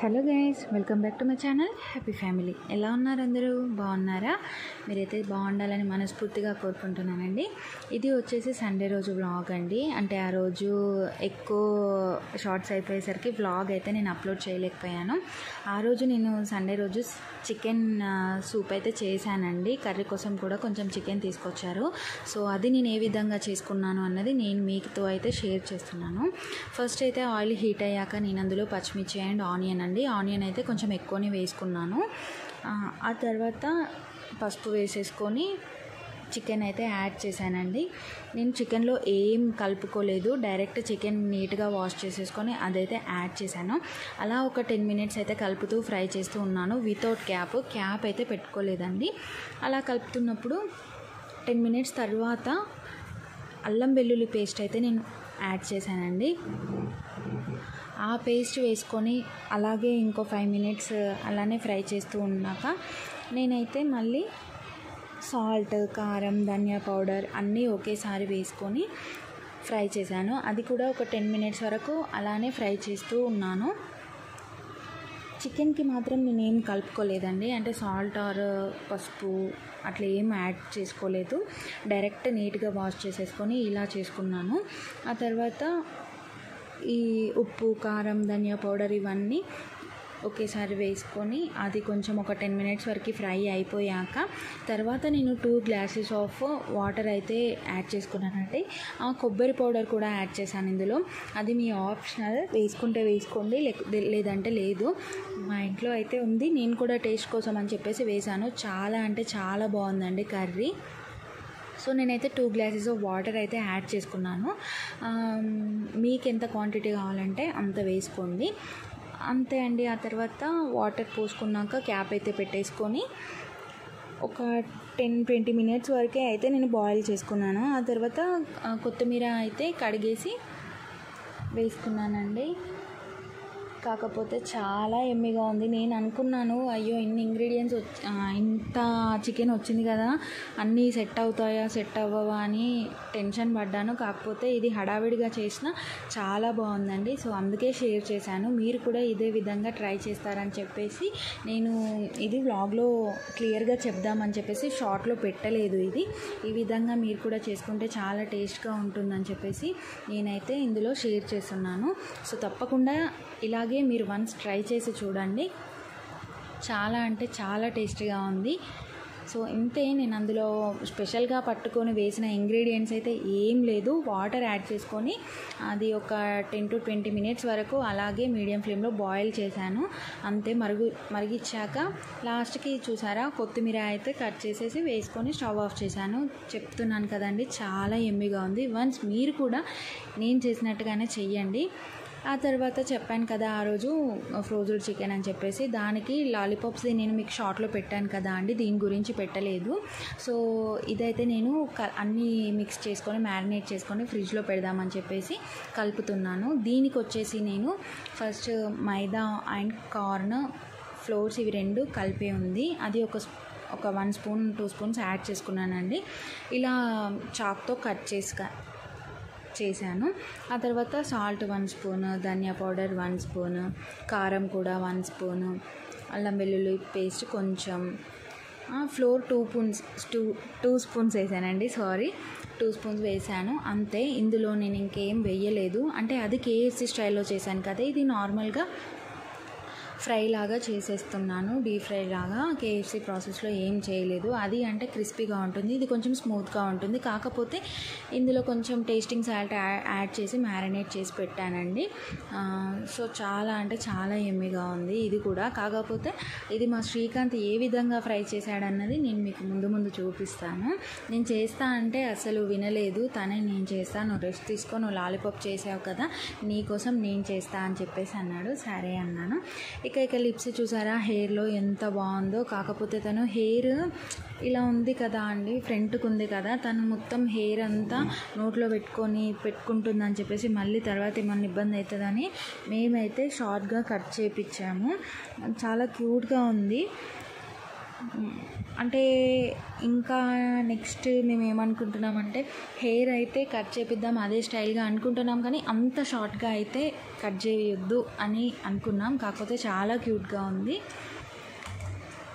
Hello guys welcome back to my channel. Happy family. ఎలా ఉన్నారు అందరూ? బాగున్నారా? మీరైతే బాగుండాలని మనస్ఫూర్తిగా కోరుకుంటున్నానండి. ఇది వచ్చేసి సండే రోజు వ్లాగ్ అండి. అంటే ఆ రోజు ఎక్కువ షార్ట్స్ అయిపోయేసరికి వ్లాగ్ అయితే నేను అప్లోడ్ చేయలేకపోయాను. ఆ రోజు నేను సండే రోజు చికెన్ సూప్ అయితే చేశానండి. కర్రీ కోసం కూడా కొంచెం చికెన్ తీసుకొచ్చారు. సో అది నేను ఏ విధంగా చేసుకున్నాను అన్నది నేను మీతో అయితే షేర్ చేస్తున్నాను. ఫస్ట్ అయితే ఆయిల్ హీట్ అయ్యాక నేను అందులో పచ్చిమిర్చి అండ్ ఆనియన్ అండి ఆనియన్ అయితే కొంచెం ఎక్కువనే వేసుకున్నాను. ఆ, ఆ తర్వాత పసుపు వేసేసుకొని చికెన్ అయితే యాడ్ చేశానండి. నేను చికెన్లో ఏం కలుపుకోలేదు. డైరెక్ట్ చికెన్ నీట్గా వాష్ చేసేసుకొని అదైతే యాడ్ చేశాను. అలా ఒక టెన్ మినిట్స్ అయితే కలుపుతూ ఫ్రై చేస్తూ ఉన్నాను. Without cap. క్యాప్ అయితే పెట్టుకోలేదండి. అలా కలుపుతున్నప్పుడు టెన్ మినిట్స్ తర్వాత అల్లం వెల్లుల్లి పేస్ట్ అయితే నేను యాడ్ చేశానండి. ఆ పేస్ట్ వేసుకొని అలాగే ఇంకో ఫైవ్ మినిట్స్ అలానే ఫ్రై చేస్తూ ఉన్నాక నేనైతే మళ్ళీ సాల్ట్ కారం ధనియా పౌడర్ అన్నీ ఒకేసారి వేసుకొని ఫ్రై చేశాను. అది కూడా ఒక టెన్ మినిట్స్ వరకు అలానే ఫ్రై చేస్తూ ఉన్నాను. చికెన్కి మాత్రం నేను ఏం కలుపుకోలేదండి. అంటే సాల్ట్ ఆర్ పసుపు అట్లా ఏం యాడ్ చేసుకోలేదు. డైరెక్ట్ నీట్గా వాష్ చేసేసుకొని ఇలా చేసుకున్నాను. ఆ తర్వాత ఈ ఉప్పు కారం ధనియా పౌడర్ ఇవన్నీ ఒకేసారి వేసుకొని అది కొంచెం ఒక టెన్ మినిట్స్ వరకు ఫ్రై అయిపోయాక తర్వాత నేను టూ గ్లాసెస్ ఆఫ్ వాటర్ అయితే యాడ్ చేసుకున్నానండి ఆ కొబ్బరి పౌడర్ కూడా యాడ్ చేశాను ఇందులో. అది మీ ఆప్షనల్. వేసుకుంటే వేసుకోండి లేక లేదంటే లేదు. మా ఇంట్లో అయితే ఉంది. నేను కూడా టేస్ట్ కోసం అని చెప్పేసి వేశాను. చాలా అంటే చాలా బాగుందండి కర్రీ. సో నేనైతే టూ గ్లాసెస్ ఆఫ్ వాటర్ అయితే యాడ్ చేసుకున్నాను. మీకు ఎంత క్వాంటిటీ కావాలంటే అంత వేసుకోండి. అంతే అండి ఆ తర్వాత వాటర్ పోసుకున్నాక క్యాప్ అయితే పెట్టేసుకొని ఒక టెన్ ట్వంటీ మినిట్స్ వరకే అయితే నేను బాయిల్ చేసుకున్నాను. ఆ తర్వాత కొత్తిమీర అయితే కడిగేసి వేసుకున్నానండి. కాకపోతే చాలా ఎమ్మిగా ఉంది. నేను అనుకున్నాను అయ్యో ఇన్ని ఇంగ్రీడియంట్స్ వచ్చి ఇంత చికెన్ వచ్చింది కదా అన్నీ సెట్ అవుతాయా సెట్ అవ్వవా అని టెన్షన్ పడ్డాను. కాకపోతే ఇది హడావిడిగా చేసిన చాలా బాగుందండి. సో అందుకే షేర్ చేశాను. మీరు కూడా ఇదే విధంగా ట్రై చేస్తారని చెప్పేసి నేను ఇది వ్లాగ్లో క్లియర్గా చెప్దామని చెప్పేసి షార్ట్లో పెట్టలేదు ఇది. ఈ విధంగా మీరు కూడా చేసుకుంటే చాలా టేస్ట్గా ఉంటుందని చెప్పేసి నేనైతే ఇందులో షేర్ చేస్తున్నాను. సో తప్పకుండా ఇలాగే మీరు వన్స్ ట్రై చేసి చూడండి. చాలా అంటే చాలా టేస్టీగా ఉంది. సో ఇంతే నేను అందులో స్పెషల్గా పట్టుకొని వేసిన ఇంగ్రీడియంట్స్ అయితే ఏం లేదు. వాటర్ యాడ్ చేసుకొని అది ఒక టెన్ టు ట్వంటీ మినిట్స్ వరకు అలాగే మీడియం ఫ్లేమ్లో బాయిల్ చేశాను. అంతే మరుగు మరిగిచ్చాక లాస్ట్కి చూసారా? కొత్తిమీర అయితే కట్ చేసేసి వేసుకొని స్టవ్ ఆఫ్ చేశాను. చెప్తున్నాను కదండి చాలా ఎమ్మిగా ఉంది. వన్స్ మీరు కూడా నేను చేసినట్టుగానే చెయ్యండి. ఆ తర్వాత చెప్పాను కదా ఆ రోజు ఫ్రోజుడ్ చికెన్ అని చెప్పేసి. దానికి లాలీపాప్స్ నేను మీకు షార్ట్లో పెట్టాను కదా అండి దీని గురించి పెట్టలేదు. సో ఇదైతే నేను క అన్నీ మిక్స్ చేసుకొని మ్యారినేట్ చేసుకొని ఫ్రిడ్జ్లో పెడదామని చెప్పేసి కలుపుతున్నాను. దీనికి వచ్చేసి నేను first maida and corn flours ఇవి రెండు కలిపే ఉంది. అది ఒక ఒక one spoon two spoons add చేసుకున్నానండి. ఇలా చాక్తో కట్ చేసి చేశాను. ఆ తర్వాత సాల్ట్ వన్ స్పూన్ ధనియా పౌడర్ వన్ స్పూన్ కారం కూడా వన్ స్పూన్ అల్లం వెల్లుల్లి పేస్ట్ కొంచెం flour two spoons two two spoons వేసానండి సారీ. టూ స్పూన్స్ వేసాను అంతే. ఇందులో నేను ఇంకేం వేయలేదు. అంటే అది కేఎఫ్సి స్టైల్లో చేశాను కదా ఇది నార్మల్గా ఫ్రై లాగా చేసేస్తున్నాను. డీప్ ఫ్రై లాగా కేఎఫ్సి ప్రాసెస్లో ఏం చేయలేదు. అది అంటే క్రిస్పీగా ఉంటుంది. ఇది కొంచెం స్మూత్గా ఉంటుంది. కాకపోతే ఇందులో కొంచెం టేస్టింగ్ సాల్ట్ యాడ్ చేసి మ్యారినేట్ చేసి పెట్టానండి. సో చాలా అంటే చాలా ఎమ్మిగా ఉంది ఇది కూడా. కాకపోతే ఇది మా శ్రీకాంత్ ఏ విధంగా ఫ్రై చేశాడన్నది నేను మీకు ముందు ముందు చూపిస్తాను. నేను చేస్తా అంటే అసలు వినలేదు. తనే నేను చేస్తాను. రెస్ట్ తీసుకో నువ్వు లాలీపాప్ చేసావు కదా నీకోసం నేను చేస్తా అని చెప్పేసి అన్నాడు. సరే అన్నాను. ఏకైక లిప్స్ చూసారా? హెయిర్లో ఎంత బాగుందో. కాకపోతే తను హెయిర్ ఇలా ఉంది కదా అండి ఫ్రంట్కి ఉంది కదా. తను మొత్తం హెయిర్ అంతా నోట్లో పెట్టుకొని పెట్టుకుంటుందని చెప్పేసి మళ్ళీ తర్వాత ఏమన్నా ఇబ్బంది అవుతుందని మేమైతే షార్ట్గా కట్ చేయించాము చాలా క్యూట్గా ఉంది. అంటే ఇంకా నెక్స్ట్ మేము ఏమనుకుంటున్నామంటే హెయిర్ అయితే కట్ చేపిద్దాం అదే స్టైల్గా అనుకుంటున్నాం కానీ అంత షార్ట్గా అయితే కట్ చేయొద్దు అని అనుకున్నాం. కాకపోతే చాలా క్యూట్గా ఉంది.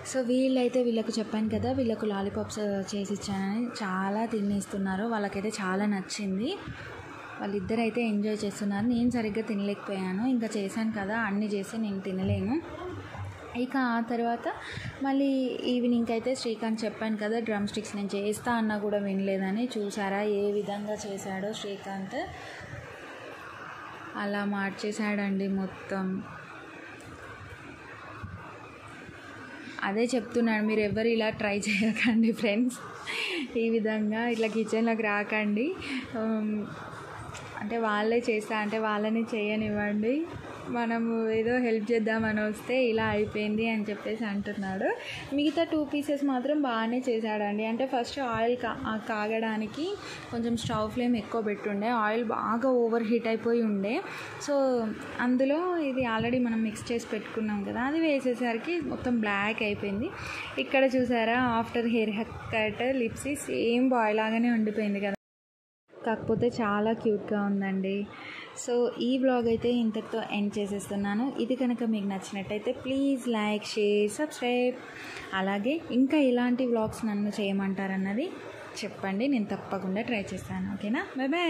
సో వీళ్ళైతే వీళ్ళకు చెప్పాను కదా వీళ్ళకు లాలీపాప్స్ చేసి ఇచ్చానని చాలా తినేస్తున్నారు. వాళ్ళకైతే చాలా నచ్చింది. వాళ్ళిద్దరైతే అయితే ఎంజాయ్ చేస్తున్నారు. నేను సరిగ్గా తినలేకపోయాను. ఇంకా చేశాను కదా అన్నీ చేసి నేను తినలేను. ఇక ఆ తర్వాత మళ్ళీ ఈవినింగ్ అయితే శ్రీకాంత్ చెప్పాను కదా డ్రమ్ స్టిక్స్ నేను చేస్తా అన్నా కూడా వినలేదని చూసారా ఏ విధంగా చేశాడో శ్రీకాంత్. అలా మార్చేశాడండి మొత్తం. అదే చెప్తున్నాను మీరు ఎవరు ఇలా ట్రై చేయకండి ఫ్రెండ్స్ ఈ విధంగా ఇట్లా కిచెన్లోకి రాకండి. అంటే వాళ్ళే చేస్తా అంటే వాళ్ళని చేయనివ్వండి. మనము ఏదో హెల్ప్ చేద్దామని వస్తే ఇలా అయిపోయింది అని చెప్పేసి అంటున్నాడు. మిగతా టూ పీసెస్ మాత్రం బాగానే చేశాడండి. అంటే ఫస్ట్ ఆయిల్ కా కాగడానికి కొంచెం స్టవ్ ఫ్లేమ్ ఎక్కువ పెట్టుండే. ఆయిల్ బాగా ఓవర్ హీట్ అయిపోయి ఉండే. సో అందులో ఇది ఆల్రెడీ మనం మిక్స్ చేసి పెట్టుకున్నాం కదా. అది వేసేసరికి మొత్తం బ్లాక్ అయిపోయింది. ఇక్కడ చూసారా after hair cut Lipsy same boy లాగానే ఉండిపోయింది కదా. కాకపోతే చాలా క్యూట్గా ఉందండి. సో ఈ బ్లాగ్ అయితే ఇంతటితో ఎండ్ చేసేస్తున్నాను. ఇది కనుక మీకు నచ్చినట్టయితే ప్లీజ్ లైక్ షేర్ సబ్స్క్రైబ్ అలాగే ఇంకా ఇలాంటి వ్లాగ్స్ నన్ను చేయమంటారన్నది చెప్పండి. నేను తప్పకుండా ట్రై చేస్తాను. ఓకేనా? Bye bye